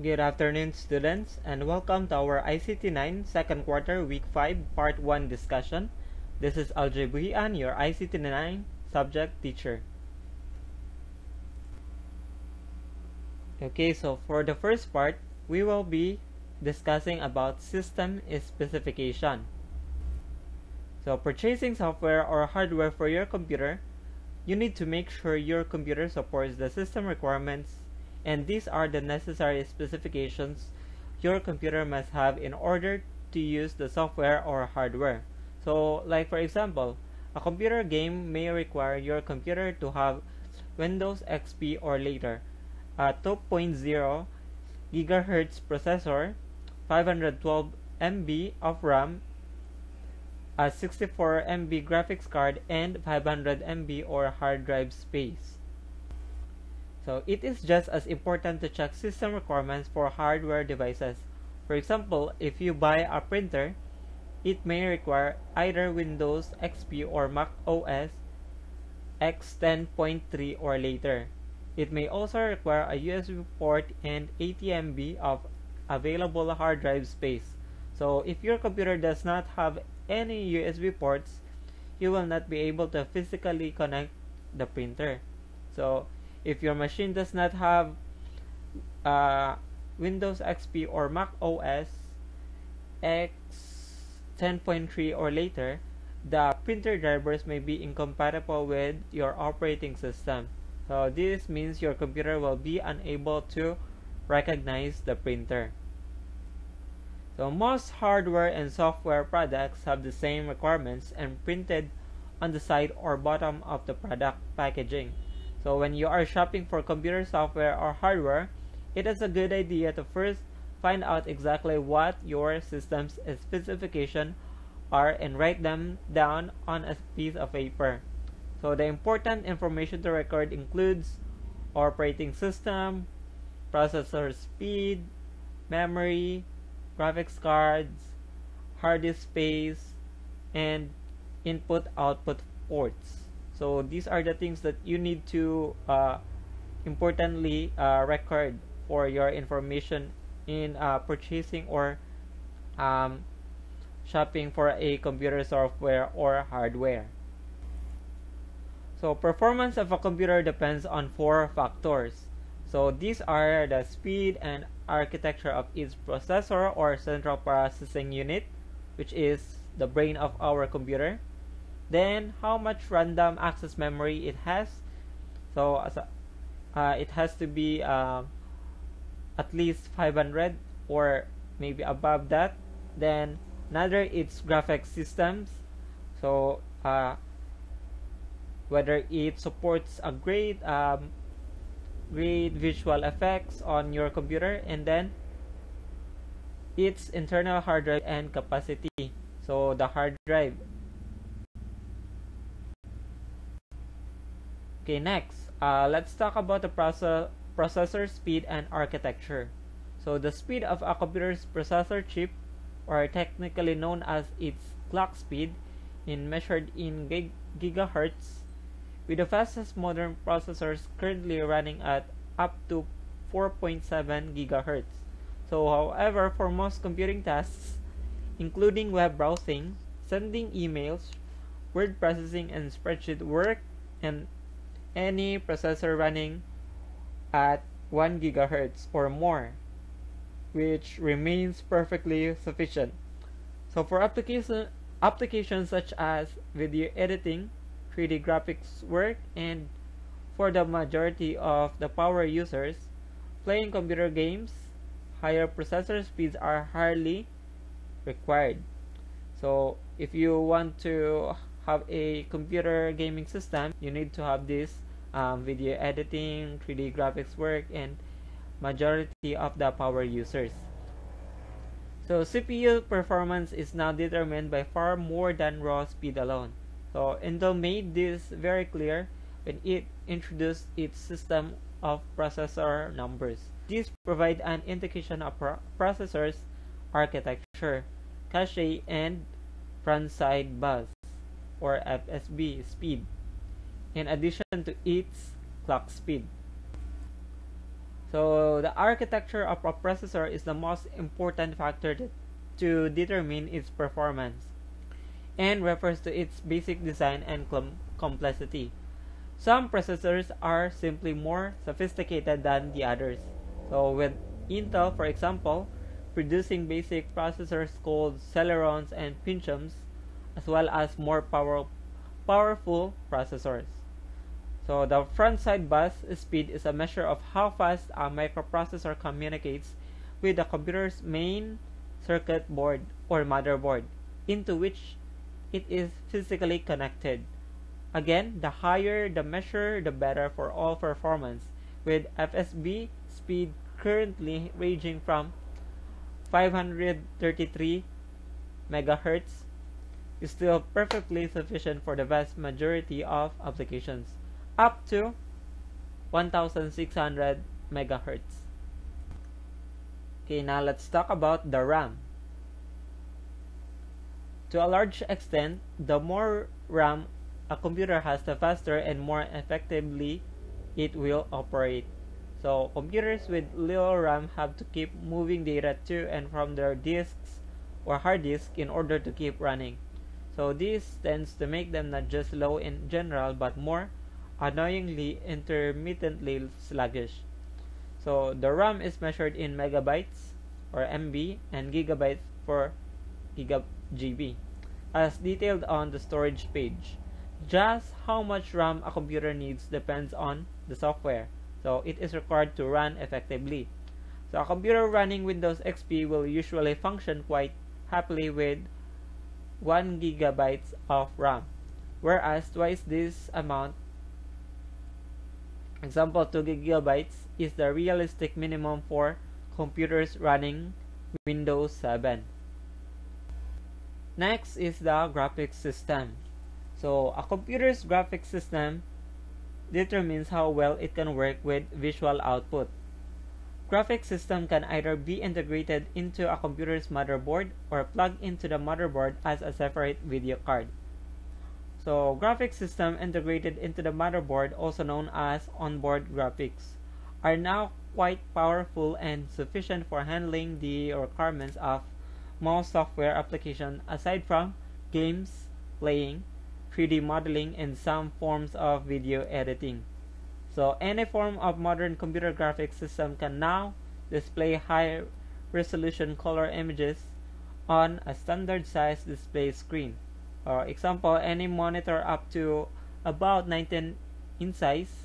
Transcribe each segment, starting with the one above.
Good afternoon, students, and welcome to our ICT 9 second quarter week 5 part 1 discussion. This is Aljay Buhian, your ICT 9 subject teacher. Okay, so for the first part, we will be discussing about system specification. So purchasing software or hardware for your computer, you need to make sure your computer supports the system requirements and these are the necessary specifications your computer must have in order to use the software or hardware. So like for example, a computer game may require your computer to have Windows XP or later, a 2.0 GHz processor, 512 MB of RAM, a 64 MB graphics card, and 500 MB or hard drive space. So it is just as important to check system requirements for hardware devices. For example, if you buy a printer, it may require either Windows XP or Mac OS X 10.3 or later. It may also require a USB port and 80 MB of available hard drive space. So if your computer does not have any USB ports, you will not be able to physically connect the printer. So if your machine does not have uh, Windows XP or Mac OS X 10.3 or later, the printer drivers may be incompatible with your operating system. So this means your computer will be unable to recognize the printer. So most hardware and software products have the same requirements and printed on the side or bottom of the product packaging. So when you are shopping for computer software or hardware, it is a good idea to first find out exactly what your system's specification are and write them down on a piece of paper. So the important information to record includes operating system, processor speed, memory, graphics cards, hard disk space, and input-output ports. So these are the things that you need to uh, importantly uh, record for your information in uh, purchasing or um, shopping for a computer software or hardware. So performance of a computer depends on four factors. So these are the speed and architecture of its processor or central processing unit, which is the brain of our computer then how much random access memory it has? So uh, it has to be uh, at least 500 or maybe above that. Then another it's graphics systems. So uh, whether it supports a great um, great visual effects on your computer. And then its internal hard drive and capacity. So the hard drive Okay, next, uh, let's talk about the process processor speed and architecture. So the speed of a computer's processor chip, or technically known as its clock speed, in measured in gig gigahertz, with the fastest modern processors currently running at up to 4.7 gigahertz. So however, for most computing tasks, including web browsing, sending emails, word processing and spreadsheet work, and any processor running at 1 gigahertz or more, which remains perfectly sufficient. So for application, applications such as video editing, 3D graphics work, and for the majority of the power users, playing computer games, higher processor speeds are hardly required. So if you want to have a computer gaming system, you need to have this um, video editing, 3D graphics work, and majority of the power users. So CPU performance is now determined by far more than raw speed alone. So Intel made this very clear when it introduced its system of processor numbers. These provide an indication of pro processor's architecture, cache, and front-side bus or FSB speed in addition to its clock speed. So the architecture of a processor is the most important factor to determine its performance and refers to its basic design and complexity. Some processors are simply more sophisticated than the others. So with Intel, for example, producing basic processors called Celerons and Pentiums, as well as more power, powerful processors. So the front side bus speed is a measure of how fast a microprocessor communicates with the computer's main circuit board or motherboard, into which it is physically connected. Again, the higher the measure, the better for all performance, with FSB speed currently ranging from 533 megahertz is still perfectly sufficient for the vast majority of applications, up to 1600 megahertz. Okay, now let's talk about the RAM. To a large extent, the more RAM a computer has, the faster and more effectively it will operate. So computers with little RAM have to keep moving data to and from their disks or hard disk in order to keep running. So this tends to make them not just slow in general but more annoyingly intermittently sluggish. So the RAM is measured in megabytes or MB and gigabytes for GB as detailed on the storage page. Just how much RAM a computer needs depends on the software, so it is required to run effectively. So a computer running Windows XP will usually function quite happily with 1 gigabytes of RAM, whereas twice this amount, example 2 gigabytes, is the realistic minimum for computers running Windows 7. Next is the graphics system. So a computer's graphics system determines how well it can work with visual output. Graphics system can either be integrated into a computer's motherboard or plugged into the motherboard as a separate video card. So graphics system integrated into the motherboard, also known as onboard graphics, are now quite powerful and sufficient for handling the requirements of most software applications aside from games, playing, 3D modeling, and some forms of video editing. So any form of modern computer graphics system can now display high resolution color images on a standard size display screen. For example, any monitor up to about 19 in size.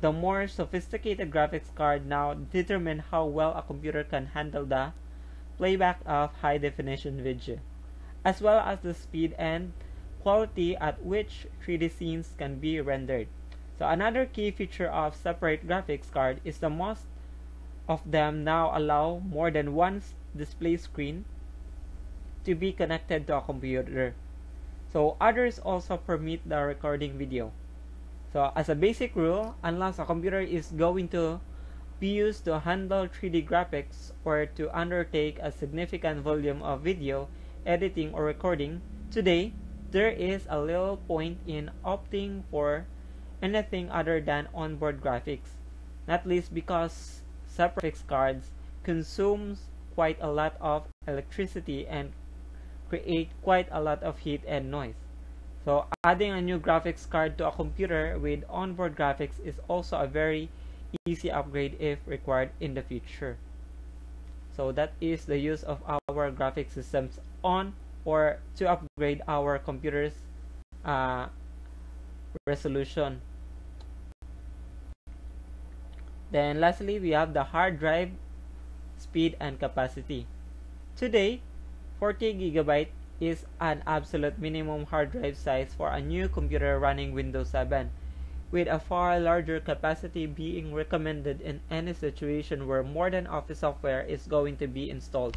The more sophisticated graphics card now determine how well a computer can handle the playback of high definition video, as well as the speed and quality at which 3D scenes can be rendered. So another key feature of separate graphics card is the most of them now allow more than one display screen to be connected to a computer. So others also permit the recording video. So as a basic rule, unless a computer is going to be used to handle 3D graphics or to undertake a significant volume of video editing or recording, today there is a little point in opting for anything other than onboard graphics, not least because separate cards consumes quite a lot of electricity and create quite a lot of heat and noise. So adding a new graphics card to a computer with onboard graphics is also a very easy upgrade if required in the future. So that is the use of our graphic systems on or to upgrade our computer's uh, resolution. Then lastly, we have the hard drive speed and capacity. Today, 40 gigabyte is an absolute minimum hard drive size for a new computer running Windows 7, with a far larger capacity being recommended in any situation where more than office software is going to be installed.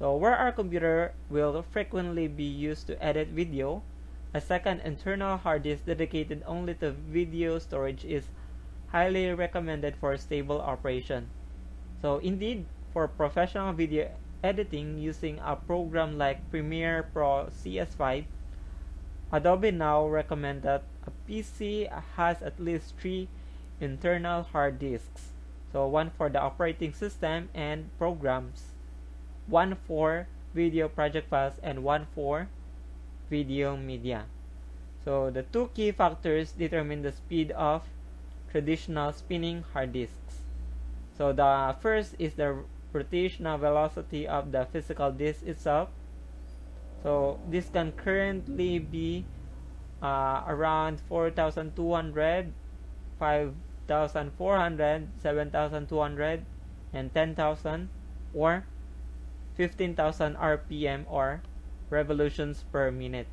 So where our computer will frequently be used to edit video, a second internal hard disk dedicated only to video storage is highly recommended for stable operation. So indeed, for professional video editing using a program like Premiere Pro CS5, Adobe now recommend that a PC has at least three internal hard disks. So one for the operating system and programs, one for video project files, and one for video media. So the two key factors determine the speed of traditional spinning hard disks. So the first is the rotational velocity of the physical disk itself. So this can currently be uh, around 4,200, 5,400, 7,200, and 10,000 or 15,000 RPM or revolutions per minute.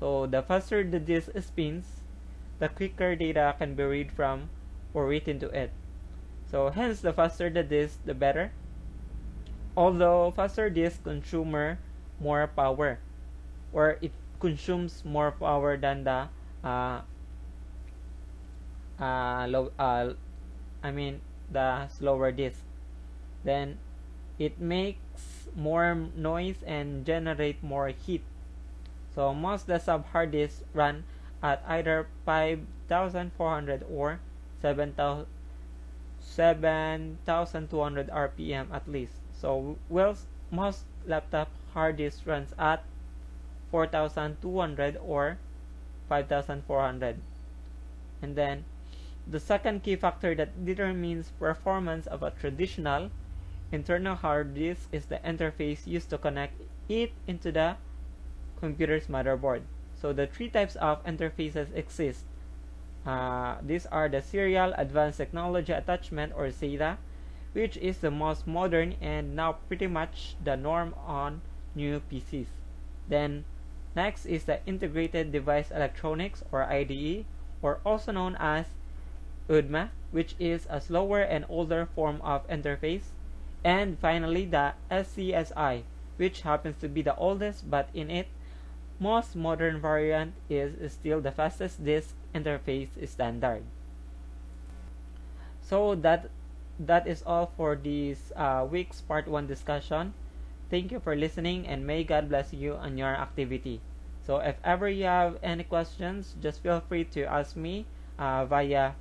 So the faster the disk spins, the quicker data can be read from or written to it. So hence the faster the disk, the better. Although faster disk consumer more power or it consumes more power than the uh, uh, low, uh, I mean the slower disk. Then it makes more noise and generate more heat. So most the sub hard disks run at either 5400 or 7000 7200 rpm at least. So whilst most laptop hard disk runs at 4200 or 5400. And then the second key factor that determines performance of a traditional internal hard disk is the interface used to connect it into the computer's motherboard. So the three types of interfaces exist. Uh, these are the Serial Advanced Technology Attachment or SATA, which is the most modern and now pretty much the norm on new PCs. Then next is the Integrated Device Electronics or IDE or also known as UDMA, which is a slower and older form of interface. And finally the SCSI, which happens to be the oldest but in it most modern variant is still the fastest disk interface standard. So that that is all for this uh, week's part 1 discussion. Thank you for listening and may God bless you on your activity. So if ever you have any questions, just feel free to ask me uh, via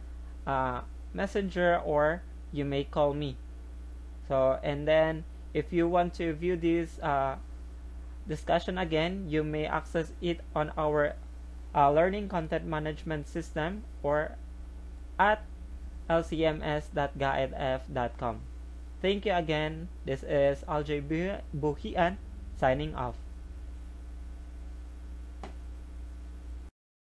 uh, messenger or you may call me. So and then if you want to view this uh, discussion again, you may access it on our uh, learning content management system or at lcms.gaitf.com. Thank you again. This is Aljay Buhian signing off.